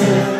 yeah.